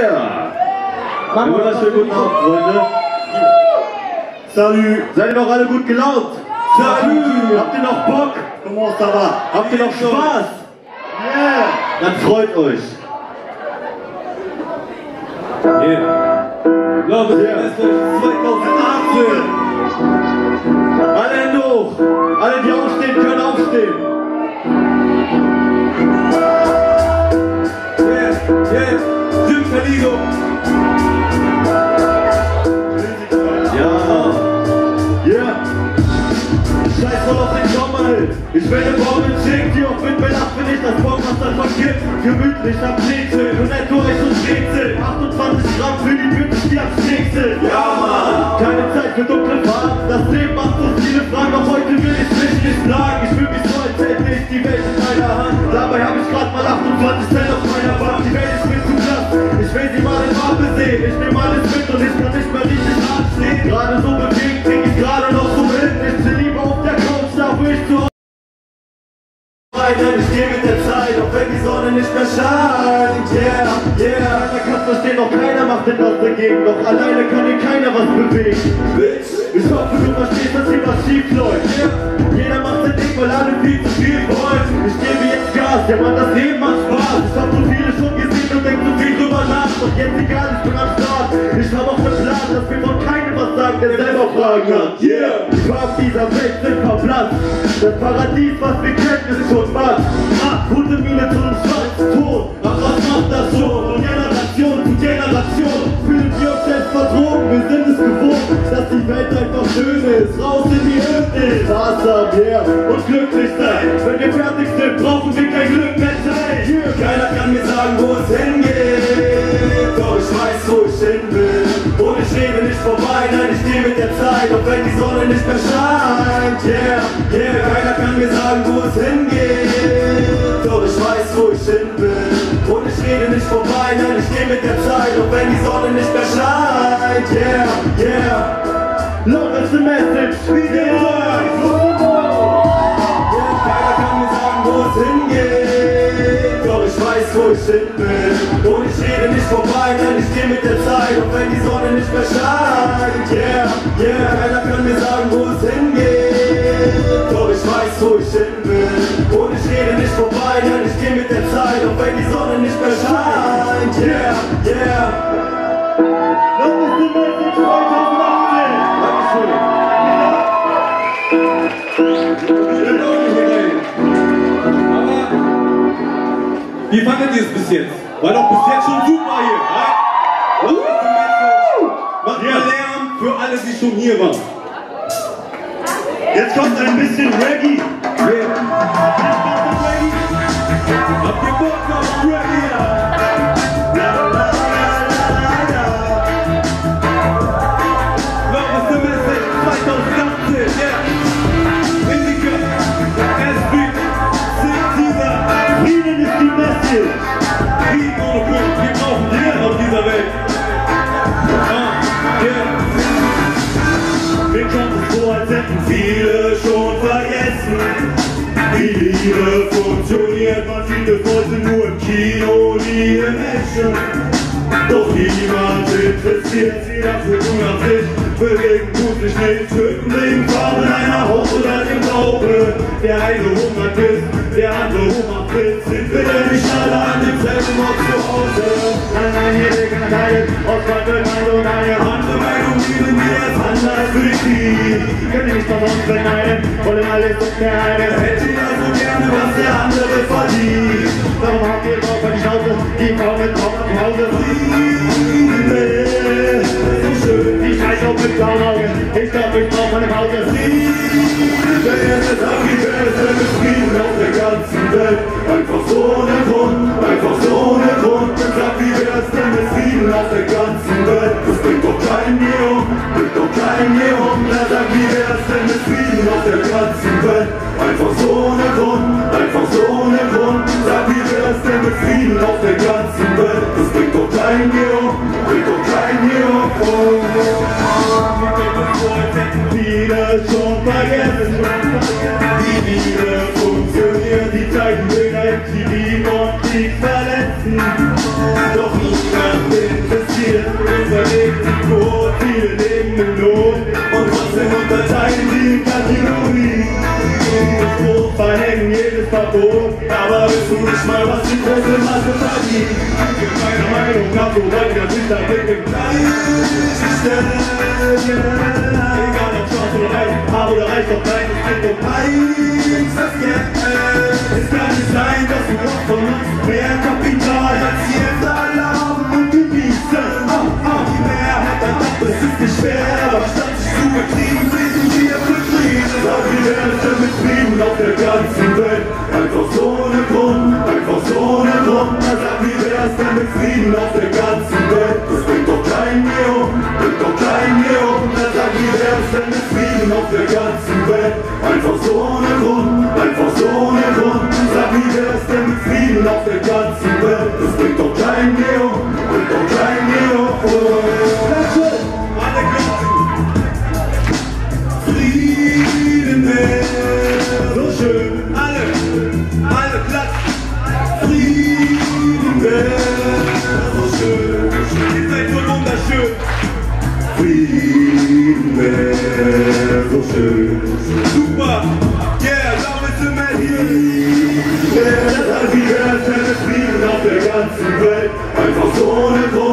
Ja. Wunderschönen guten Abend, Freunde. Salut. Seid ihr noch alle gut gelaunt? Salut. Habt ihr noch Bock? Comment ça va? Habt ihr noch Spaß? Yeah. Dann freut euch. Yeah. Love Yeah. Best 2018. Alle hoch. Alle, die aufstehen, können aufstehen. Caligo. Ja. Yeah. Scheiß voll auf den Sommer, ey. Ich werde Bomben schick, die auf Wind belacht, wenn ich das Bockmaster verkehrt. Gemütlich am Brezel, und netto rechts und Brezel. 28 Gramm für die Bitches, die am Streezel. Ja, Mann. Keine Zeit für dunkle Farben. Das Leben macht so viele Fragen, doch heute will ich mich nicht schlagen. Ich fühl mich so, als hätte ich die Welt in meiner Hand. Dabei hab ich grad mal 28 Cent Ich nehm alles mit und ich kann nicht mehr richtig anstehen. Gerade so bewegt, krieg ich gerade noch so hin. Ich chill lieber auf der Couch, da wo ich zu denn ich gehe mit der Zeit, auch wenn die Sonne nicht mehr scheint. Yeah, yeah. Keiner kann verstehen, doch keiner macht etwas dagegen. Doch alleine kann hier keiner was bewegen. Bitch, ich hoffe, du verstehst, dass hier was schief läuft. Yeah. Jeder macht sein Ding, weil alle viel zu viel wollen. Ich gebe jetzt Gas, ja man, das Leben macht Spaß. Hat. Yeah, Farben dieser Welt sind verblasst. Das Paradies, was wir kennen, ist schon matt. Ah, gute Miene zu einem schwarzen Ton. Ach, was macht das schon? Von Generation zu Generation fühlen wir uns selbst vertrogen. Wir sind es gewohnt, dass die Welt einfach schön ist. Raus in die Wildnis, Wasser, wenn die Sonne nicht mehr scheint. Yeah, yeah, keiner kann mir sagen, wo es hingeht. Doch ich weiß, wo ich hin will. Und ich rede nicht vorbei, nein, ich gehe mit der Zeit, auch wenn die Sonne nicht mehr scheint. Yeah, yeah. Love is the message, ich hin will. Und ich rede nicht vorbei, nein, ich gehe mit der Zeit, auch wenn die Sonne nicht mehr scheint. Yeah, yeah, keiner kann mir sagen, wo es hingeht. Doch ich weiß, wo ich hin will. Und ich rede nicht vorbei, nein, ich gehe mit der Zeit, auch wenn die Sonne nicht mehr scheint. Yeah, yeah. Das ist die Message fandet ihr es bis jetzt? War doch bis jetzt schon super hier. Ja? Was ist die Message? Macht mal Lärm für alle, die schon hier waren. Jetzt kommt ein bisschen Reggae. Yeah. Habt ihr Bock auf Reggae? Love is the message 2018, yeah. Indica, SB, St. Caesar. Frieden Message. Frieden ohne Glück, wir brauchen Frieden auf dieser Welt. Ah, yeah. Mir kommt es vor, als hätten viele schon vergessen. Wie Liebe funktioniert, man sieht es heute nur im Kino, nie im Action. Doch niemand interessiert sie, das wird nach sich. Bewegen tut sich nicht, töten wegen Farben einer Haut oder dem Glaube. Der eine hungert ist, der andere hungert ist. Sind wir denn nicht alle an demselben Ort zu Hause? Nein, nein, jede kann teilen, aus Gottes Meinung eine andere Meinung lieben wir es anders für die. Können nicht von uns beneiden, wollen alles und der eine hätte ja so gerne, was der andere verdient. Darum habt ihr drauf an die Schnauze, die Frau mit Kopf nach Hause. Friede, so schön, die Scheiße auf mit blauen Augen. Ich glaub, ich brauch meine Pause. Friede, es hat die Beste mit Frieden auf der ganzen Welt. Einfach so ohne Grund, einfach so ohne Grund. Und sag, wie wär's denn mit Frieden auf der ganzen Welt? Das bringt doch keinen hier bringt doch keinen hier um. Na sag, wie wär's denn mit Frieden auf der ganzen Welt? Doch niemand interessiert unser Risiko, verhängen, jedes Verbot, aber wissen nicht mal, was die große Masse verdient. Meine Meinung nach so weit, ist ein Blick im Egal ob schwarz oder weiß, Haar oder reich, doch es geht um eins, das Geld. Es kann nicht sein, dass du noch von Welt? Einfach so schön. Super. Yeah, damit sind wir hier. Wäre wie wäre es denn mit Frieden auf der ganzen Welt? Einfach so ohne Grund,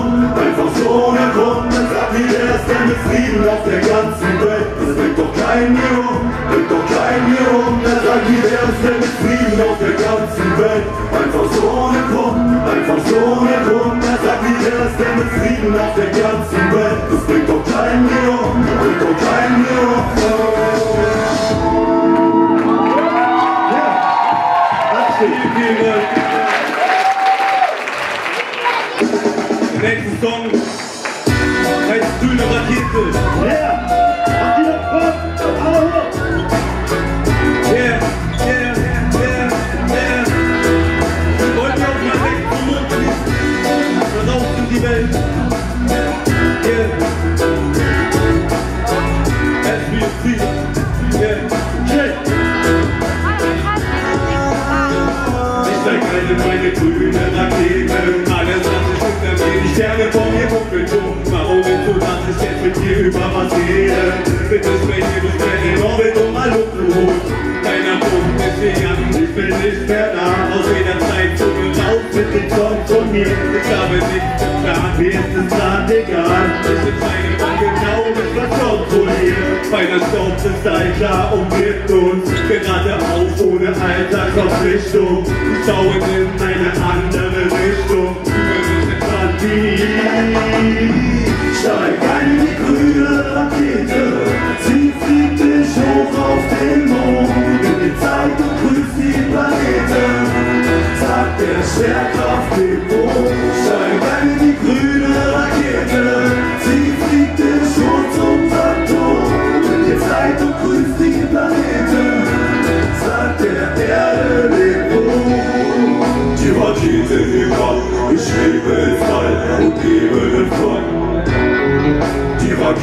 ich jetzt mit dir über was rede? Bitte mir durch den Orbit und mal Luft holen. Keiner Punkt ist hier an, ich bin nicht mehr da. Aus jeder Zeit zu mir raus mit den Song von mir. Ich habe nichts getan, mir ist es grad egal. Ich entscheide dann genau, ich was kontrolliere. Meiner Staub ist klar und wirkt uns geradeaus ohne Alltagsverpflichtung. Wir schauen in eine andere Richtung. Wir sind Partie. Steig ein in die grüne Rakete, sie fliegt hoch auf den Mond, in die Zeit und grüßt die Planeten, sagt der Schwerkraftdepot.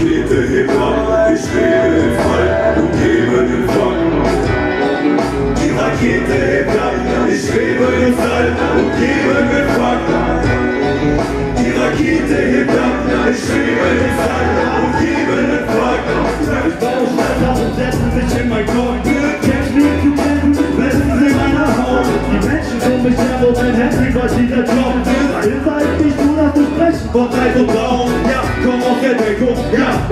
Hebt ab, ich schwebe ins All und gebe den Fang. Die Rakete hebt ab, ich schwebe ins All und gebe den Fang. Die Rakete hebt ab, ich schwebe ins All und gebe den Fang. Ich über dieser Traum.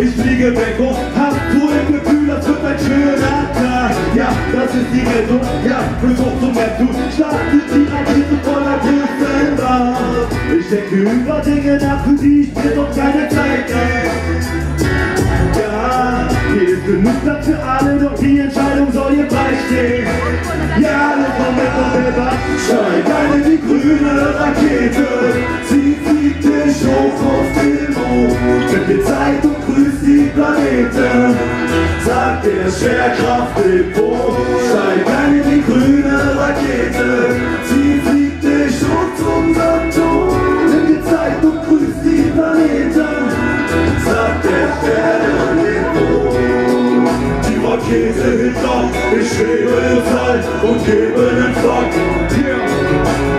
Ich fliege weg und hab pur im Gefühl, das wird ein schöner Tag. Ja, das ist die Rettung, ja, bis hoch zum Neptun. Startet die Rakete voller größten Macht. Ich denke über Dinge nach, für die ich mir doch keine Zeit habe. Ja, hier ist genug Platz für alle, doch die Entscheidung soll ihr beistehen. Ja, alle kommen mit und selber. Steig ein in die grüne Rakete, sie dich hoch auf den Mond. Mit dir Zeit und grüßt die Planeten, sagt der Schwerkraftdepot. Steig ein in die grüne Rakete, sie fliegt dich hoch zum Saturn. Nimm dir Zeit und grüßt die Planeten, sagt der Erde-Depot. Die Rakete hebt ab, ich schwebe ins All und gebe den Fang.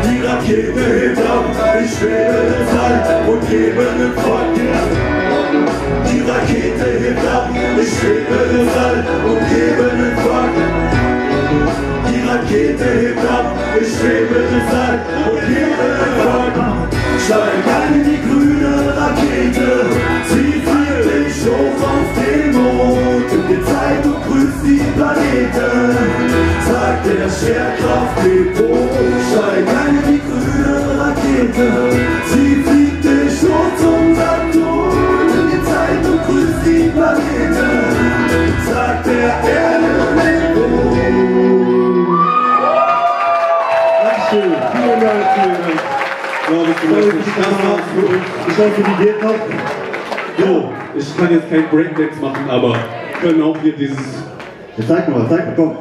Die Rakete hebt ab, ich schwebe ins All und gebe nen Fuck, yeah. Die Rakete hebt ab, ich schwebe ins All und gebe nen Fuck. Die Rakete hebt ab, ich schwebe ins All und gebe nen Fuck. Steig ein in die grüne Rakete, sie fliegt dich hoch auf den Mond. Gib dir Zeit und grüß die Planeten, sagt der Schwerkraftdepot. Steig ein in die grüne Rakete, für uns. Ich hoffe, die geht noch. So, ich kann jetzt kein Breakdance machen, aber können auch hier dieses Jetzt zeig mal, zeig mal, komm.